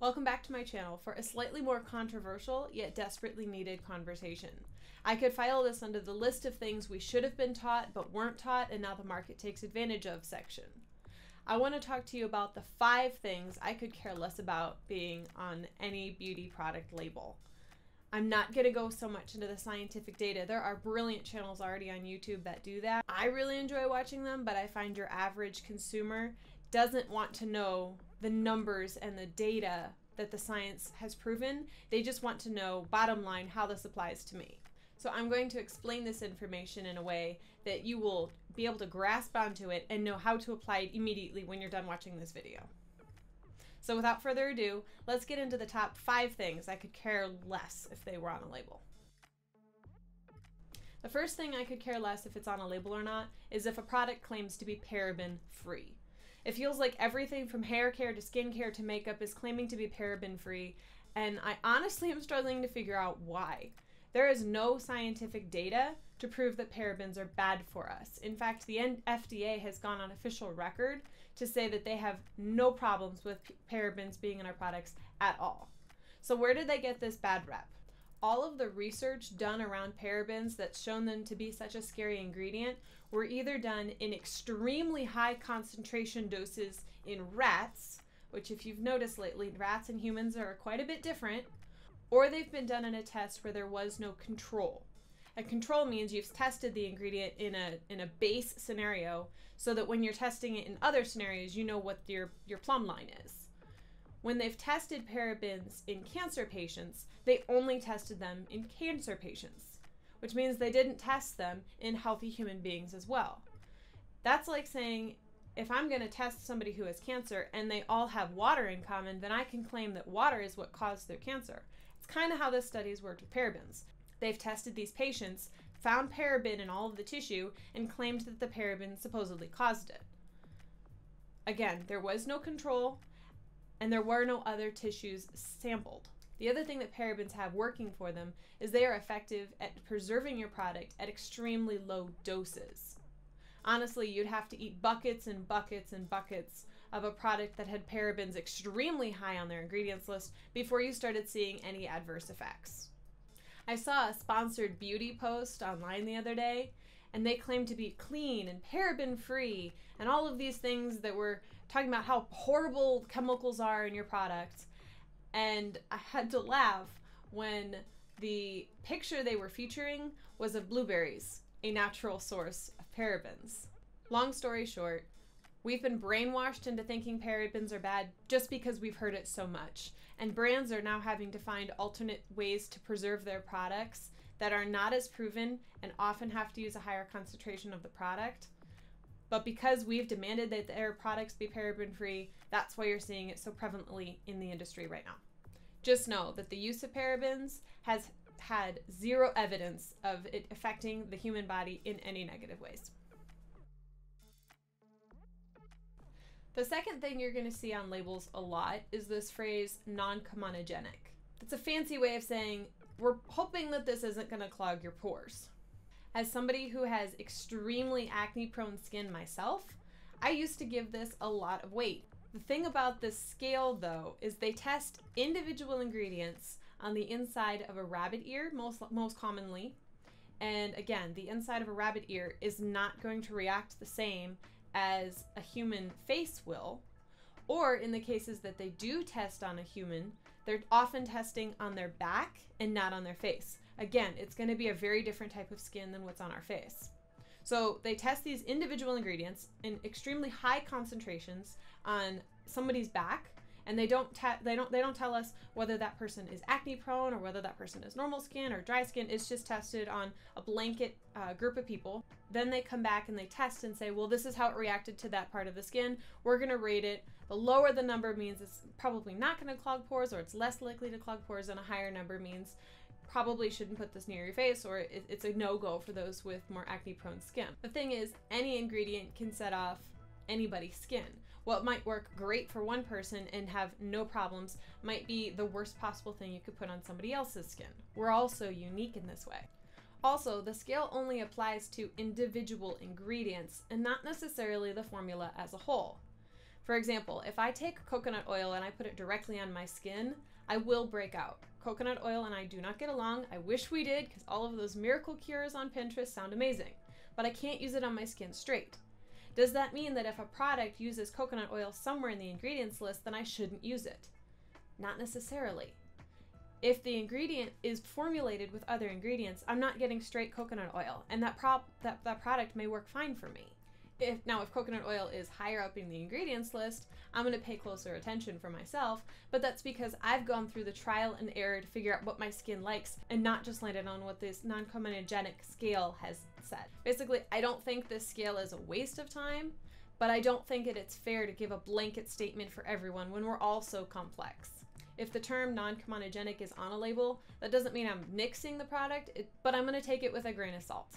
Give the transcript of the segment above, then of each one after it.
Welcome back to my channel for a slightly more controversial yet desperately needed conversation. I could file this under the list of things we should have been taught but weren't taught and now the market takes advantage of section. I want to talk to you about the five things I could care less about being on any beauty product label. I'm not going to go so much into the scientific data. There are brilliant channels already on YouTube that do that. I really enjoy watching them, but I find your average consumer doesn't want to know the numbers and the data that the science has proven. They just want to know, bottom line, how this applies to me. So I'm going to explain this information in a way that you will be able to grasp onto it and know how to apply it immediately when you're done watching this video. So without further ado, let's get into the top five things I could care less if they were on a label. The first thing I could care less if it's on a label or not is if a product claims to be paraben free. It feels like everything from hair care to skincare to makeup is claiming to be paraben free, and I honestly am struggling to figure out why. There is no scientific data to prove that parabens are bad for us. In fact, the FDA has gone on official record to say that they have no problems with parabens being in our products at all. So, where did they get this bad rep? All of the research done around parabens that's shown them to be such a scary ingredient were either done in extremely high concentration doses in rats, which, if you've noticed lately, rats and humans are quite a bit different, or they've been done in a test where there was no control. A control means you've tested the ingredient in a in a base scenario so that when you're testing it in other scenarios, you know what your your plumb line is. When they've tested parabens in cancer patients, they only tested them in cancer patients, which means they didn't test them in healthy human beings as well. That's like saying if I'm going to test somebody who has cancer and they all have water in common, then I can claim that water is what caused their cancer. It's kind of how this study's worked with parabens. They've tested these patients, found paraben in all of the tissue, and claimed that the paraben supposedly caused it. Again, there was no control, and there were no other tissues sampled. The other thing that parabens have working for them is they are effective at preserving your product at extremely low doses. Honestly, you'd have to eat buckets and buckets and buckets of a product that had parabens extremely high on their ingredients list before you started seeing any adverse effects. I saw a sponsored beauty post online the other day, and they claimed to be clean and paraben free and all of these things that were talking about how horrible chemicals are in your product. And I had to laugh when the picture they were featuring was of blueberries, a natural source of parabens. Long story short, we've been brainwashed into thinking parabens are bad just because we've heard it so much. And brands are now having to find alternate ways to preserve their products that are not as proven and often have to use a higher concentration of the product but because we've demanded that their products be paraben free, that's why you're seeing it so prevalently in the industry right now. Just know that the use of parabens has had zero evidence of it affecting the human body in any negative ways. The second thing you're going to see on labels a lot is this phrase non comedogenic. It's a fancy way of saying we're hoping that this isn't going to clog your pores. As somebody who has extremely acne prone skin myself, I used to give this a lot of weight. The thing about this scale though is they test individual ingredients on the inside of a rabbit ear most most commonly. And again, the inside of a rabbit ear is not going to react the same as a human face will. Or in the cases that they do test on a human, they're often testing on their back and not on their face. Again, it's going to be a very different type of skin than what's on our face. So they test these individual ingredients in extremely high concentrations on somebody's back and they don't they don't they don't tell us whether that person is acne prone or whether that person is normal skin or dry skin. It's just tested on a blanket uh, group of people. Then they come back and they test and say well this is how it reacted to that part of the skin. We're going to rate it the lower the number means it's probably not going to clog pores or it's less likely to clog pores and a higher number means probably shouldn't put this near your face or it, it's a no-go for those with more acne prone skin. The thing is, any ingredient can set off anybody's skin. What might work great for one person and have no problems might be the worst possible thing you could put on somebody else's skin. We're all so unique in this way. Also, the scale only applies to individual ingredients and not necessarily the formula as a whole. For example, if I take coconut oil and I put it directly on my skin, I will break out. Coconut oil and I do not get along. I wish we did because all of those miracle cures on Pinterest sound amazing, but I can't use it on my skin straight. Does that mean that if a product uses coconut oil somewhere in the ingredients list, then I shouldn't use it? Not necessarily. If the ingredient is formulated with other ingredients, I'm not getting straight coconut oil, and that prop that, that product may work fine for me. If now if coconut oil is higher up in the ingredients list, I'm going to pay closer attention for myself, but that's because I've gone through the trial and error to figure out what my skin likes and not just landed on what this non-comedogenic scale has said. Basically, I don't think this scale is a waste of time, but I don't think that it's fair to give a blanket statement for everyone when we're all so complex. If the term non-comedogenic is on a label, that doesn't mean I'm nixing the product, but I'm going to take it with a grain of salt.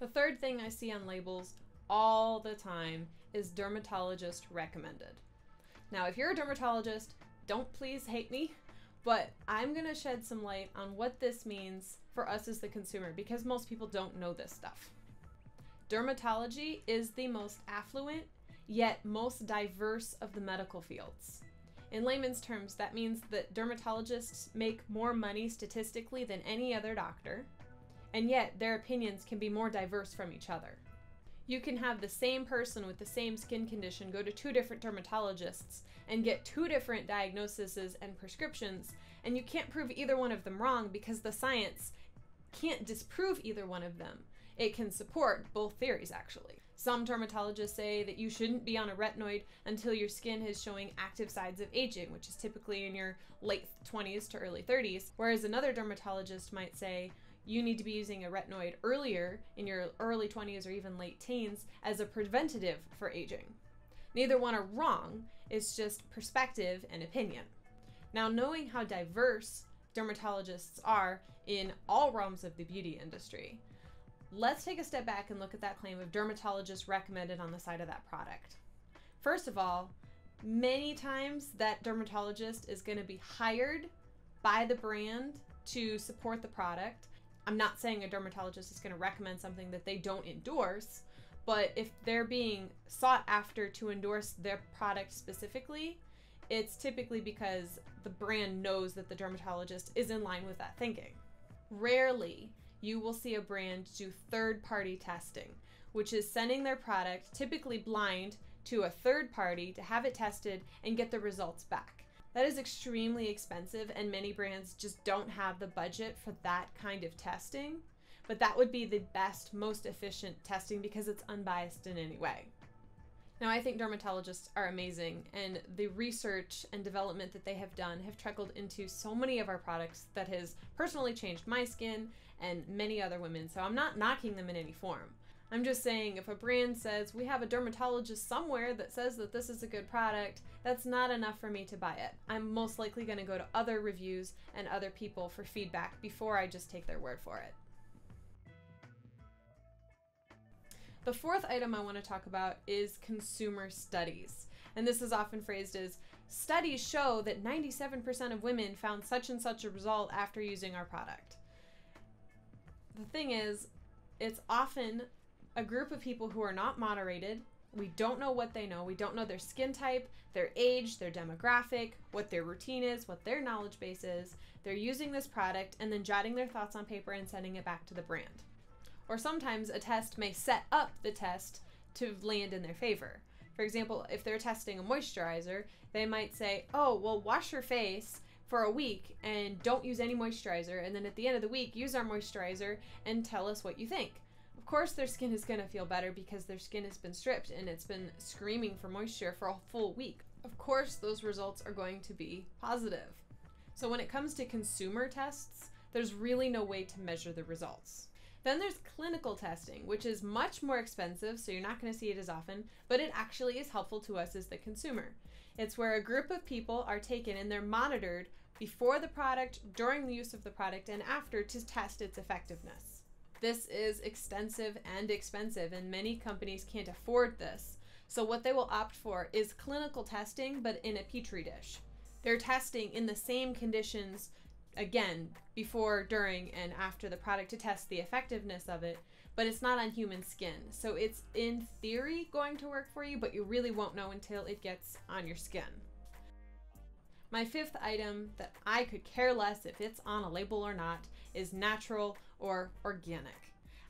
The third thing I see on labels all the time is dermatologist recommended. Now, if you're a dermatologist, don't please hate me, but I'm going to shed some light on what this means for us as the consumer because most people don't know this stuff. Dermatology is the most affluent yet most diverse of the medical fields. In layman's terms, that means that dermatologists make more money statistically than any other doctor, and yet their opinions can be more diverse from each other. You can have the same person with the same skin condition go to two different dermatologists and get two different diagnoses and prescriptions, and you can't prove either one of them wrong because the science can't disprove either one of them. It can support both theories, actually. Some dermatologists say that you shouldn't be on a retinoid until your skin is showing active signs of aging, which is typically in your late 20s to early 30s. Whereas another dermatologist might say you need to be using a retinoid earlier in your early 20s or even late teens as a preventative for aging. Neither one are wrong, it's just perspective and opinion. Now, knowing how diverse dermatologists are in all realms of the beauty industry, Let's take a step back and look at that claim of dermatologist recommended on the side of that product. First of all, many times that dermatologist is going to be hired by the brand to support the product. I'm not saying a dermatologist is going to recommend something that they don't endorse, but if they're being sought after to endorse their product specifically, it's typically because the brand knows that the dermatologist is in line with that thinking. Rarely you will see a brand do third party testing, which is sending their product, typically blind, to a third party to have it tested and get the results back. That is extremely expensive, and many brands just don't have the budget for that kind of testing. But that would be the best, most efficient testing because it's unbiased in any way. Now, I think dermatologists are amazing, and the research and development that they have done have trickled into so many of our products that has personally changed my skin and many other women. So I'm not knocking them in any form. I'm just saying if a brand says we have a dermatologist somewhere that says that this is a good product, that's not enough for me to buy it. I'm most likely going to go to other reviews and other people for feedback before I just take their word for it. The fourth item I want to talk about is consumer studies. And this is often phrased as studies show that 97% of women found such and such a result after using our product the thing is, it's often a group of people who are not moderated. We don't know what they know. We don't know their skin type, their age, their demographic, what their routine is, what their knowledge base is. They're using this product and then jotting their thoughts on paper and sending it back to the brand. Or sometimes a test may set up the test to land in their favor. For example, if they're testing a moisturizer, they might say, oh, well, wash your face for a week and don't use any moisturizer. And then at the end of the week, use our moisturizer and tell us what you think. Of course, their skin is going to feel better because their skin has been stripped and it's been screaming for moisture for a full week. Of course, those results are going to be positive. So, when it comes to consumer tests, there's really no way to measure the results. Then there's clinical testing, which is much more expensive, so you're not going to see it as often, but it actually is helpful to us as the consumer. It's where a group of people are taken and they're monitored before the product, during the use of the product, and after to test its effectiveness. This is extensive and expensive, and many companies can't afford this. So, what they will opt for is clinical testing, but in a petri dish. They're testing in the same conditions, again, before, during, and after the product to test the effectiveness of it, but it's not on human skin. So it's in theory going to work for you, but you really won't know until it gets on your skin. My fifth item that I could care less if it's on a label or not is natural or organic.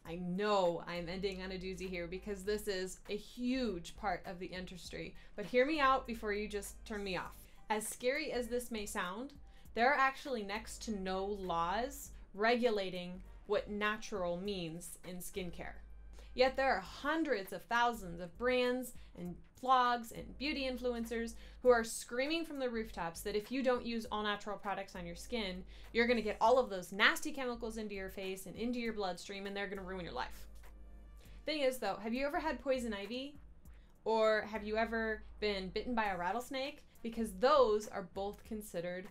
I know I'm ending on a doozy here because this is a huge part of the industry, but hear me out before you just turn me off. As scary as this may sound, there are actually next to no laws regulating what natural means in skincare. Yet there are hundreds of thousands of brands and blogs and beauty influencers who are screaming from the rooftops that if you don't use all natural products on your skin, you're going to get all of those nasty chemicals into your face and into your bloodstream and they're going to ruin your life. Thing is though, have you ever had poison ivy? Or have you ever been bitten by a rattlesnake? Because those are both considered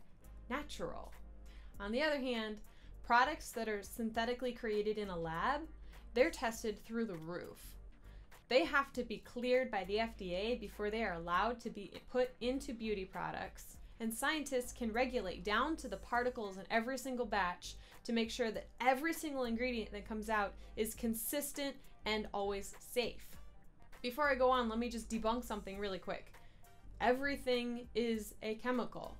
natural. On the other hand, products that are synthetically created in a lab, they're tested through the roof. They have to be cleared by the FDA before they are allowed to be put into beauty products. And scientists can regulate down to the particles in every single batch to make sure that every single ingredient that comes out is consistent and always safe. Before I go on, let me just debunk something really quick. Everything is a chemical.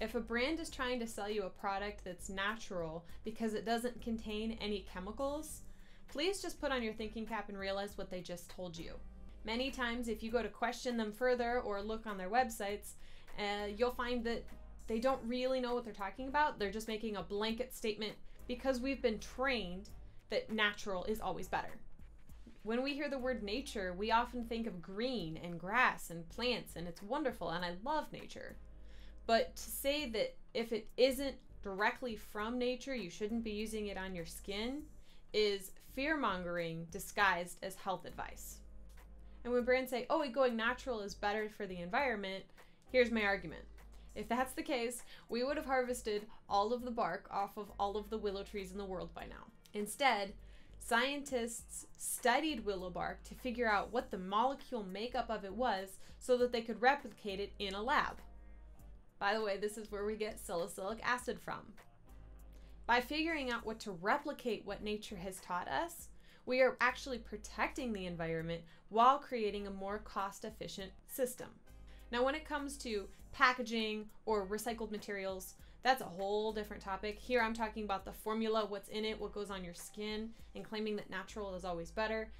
If a brand is trying to sell you a product that's natural because it doesn't contain any chemicals, please just put on your thinking cap and realize what they just told you. Many times, if you go to question them further or look on their websites, uh, you'll find that they don't really know what they're talking about. They're just making a blanket statement because we've been trained that natural is always better. When we hear the word nature, we often think of green and grass and plants, and it's wonderful, and I love nature. But to say that if it isn't directly from nature, you shouldn't be using it on your skin is fear mongering disguised as health advice. And when brands say, oh, going natural is better for the environment, here's my argument. If that's the case, we would have harvested all of the bark off of all of the willow trees in the world by now. Instead, scientists studied willow bark to figure out what the molecule makeup of it was so that they could replicate it in a lab. By the way, this is where we get salicylic acid from. By figuring out what to replicate what nature has taught us, we are actually protecting the environment while creating a more cost efficient system. Now, when it comes to packaging or recycled materials, that's a whole different topic. Here I'm talking about the formula, what's in it, what goes on your skin, and claiming that natural is always better.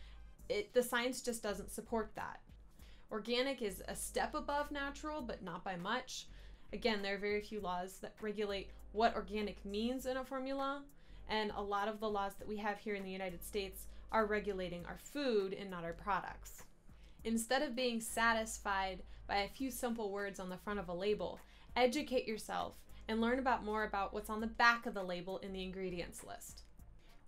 It, the science just doesn't support that. Organic is a step above natural, but not by much. Again, there are very few laws that regulate what organic means in a formula, and a lot of the laws that we have here in the United States are regulating our food and not our products. Instead of being satisfied by a few simple words on the front of a label, educate yourself and learn about more about what's on the back of the label in the ingredients list.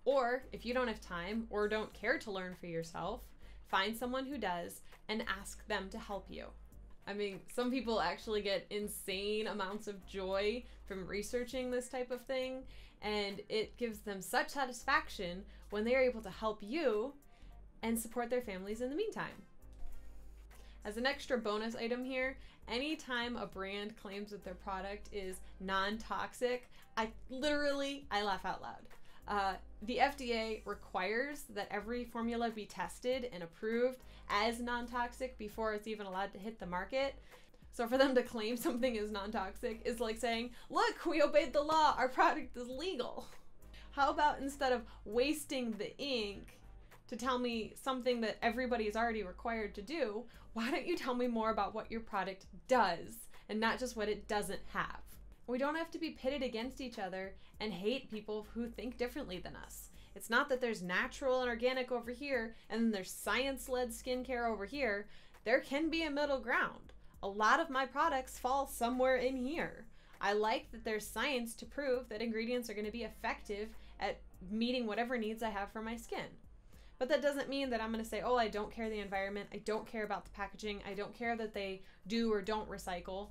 Or, if you don't have time or don't care to learn for yourself, find someone who does and ask them to help you. I mean, some people actually get insane amounts of joy from researching this type of thing, and it gives them such satisfaction when they are able to help you and support their families in the meantime. As an extra bonus item here, anytime a brand claims that their product is non-toxic, I literally I laugh out loud. Uh, the FDA requires that every formula be tested and approved as non toxic before it's even allowed to hit the market. So for them to claim something is non toxic is like saying, look, we obeyed the law, our product is legal. How about instead of wasting the ink to tell me something that everybody is already required to do, why don't you tell me more about what your product does and not just what it doesn't have? We don't have to be pitted against each other and hate people who think differently than us. It's not that there's natural and organic over here and then there's science led skincare over here. There can be a middle ground. A lot of my products fall somewhere in here. I like that there's science to prove that ingredients are going to be effective at meeting whatever needs I have for my skin. But that doesn't mean that I'm going to say, oh, I don't care the environment. I don't care about the packaging. I don't care that they do or don't recycle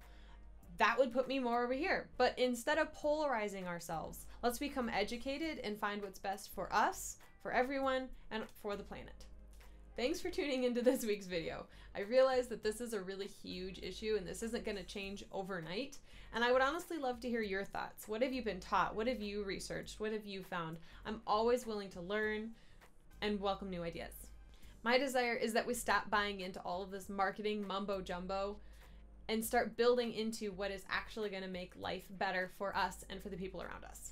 that would put me more over here. But instead of polarizing ourselves, let's become educated and find what's best for us, for everyone, and for the planet. Thanks for tuning into this week's video. I realize that this is a really huge issue and this isn't going to change overnight. And I would honestly love to hear your thoughts. What have you been taught? What have you researched? What have you found? I'm always willing to learn. and welcome new ideas. My desire is that we stop buying into all of this marketing mumbo jumbo and start building into what is actually going to make life better for us and for the people around us.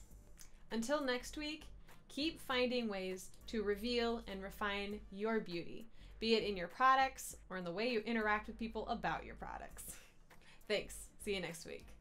Until next week, keep finding ways to reveal and refine your beauty, be it in your products or in the way you interact with people about your products. Thanks. See you next week.